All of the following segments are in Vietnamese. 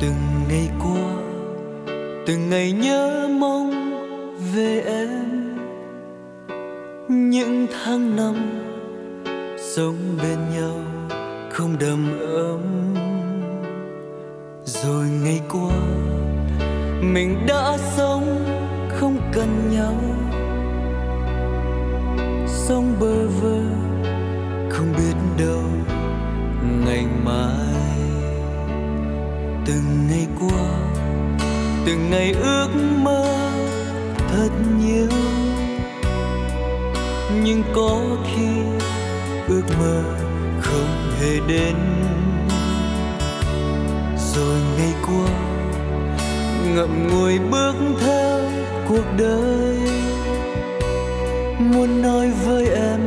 từng ngày qua từng ngày nhớ mong về em. Những tháng năm sống bên nhau không đầm ấm. Rồi ngày qua, mình đã sống không cần nhau. Sống bơ vơ, không biết đâu ngày mai từng ngày qua, từng ngày ước mơ thật nhiều. Nhưng có khi ước mơ không hề đến. Rồi ngày qua, ngậm ngùi bước theo cuộc đời. Muốn nói với em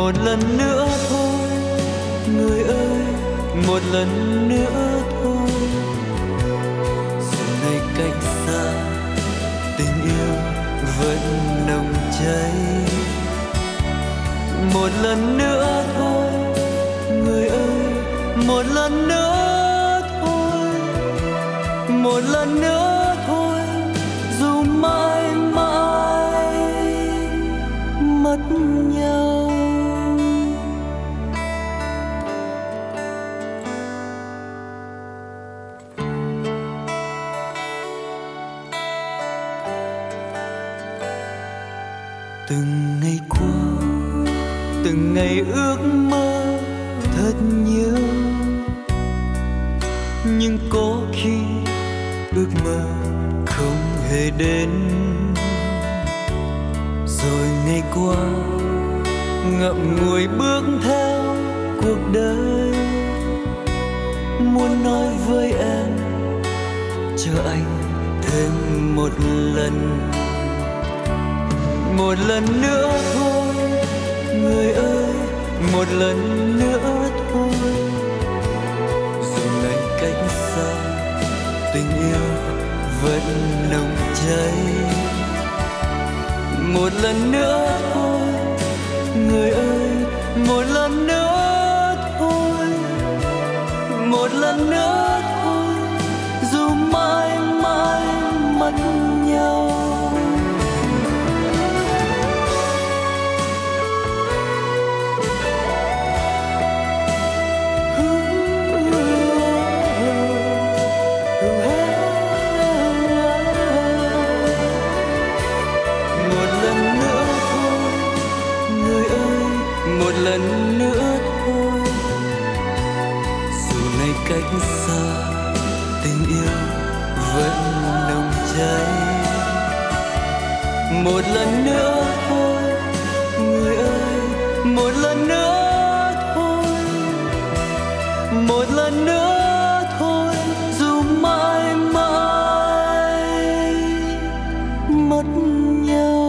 một lần nữa thôi. Người ơi, một lần nữa thôi. Dù này cách xa, tình yêu vẫn nồng cháy. Một lần nữa thôi. Người ơi, một lần nữa thôi. Một lần nữa từng ngày qua, từng ngày ước mơ thật nhiều. Nhưng có khi ước mơ không hề đến. Rồi ngày qua, ngậm ngùi bước theo cuộc đời. Muốn nói với em cho anh thêm một lần một lần nữa thôi, người ơi, một lần nữa thôi. Dù ngày cách xa, tình yêu vẫn nồng cháy. Một lần nữa thôi, người ơi, một lần nữa thôi. Một lần nữa này xa tình yêu vẫn nồng cháy. Một lần nữa thôi, người ơi, một lần nữa thôi. Một lần nữa thôi, dù mãi mãi, mất nhau.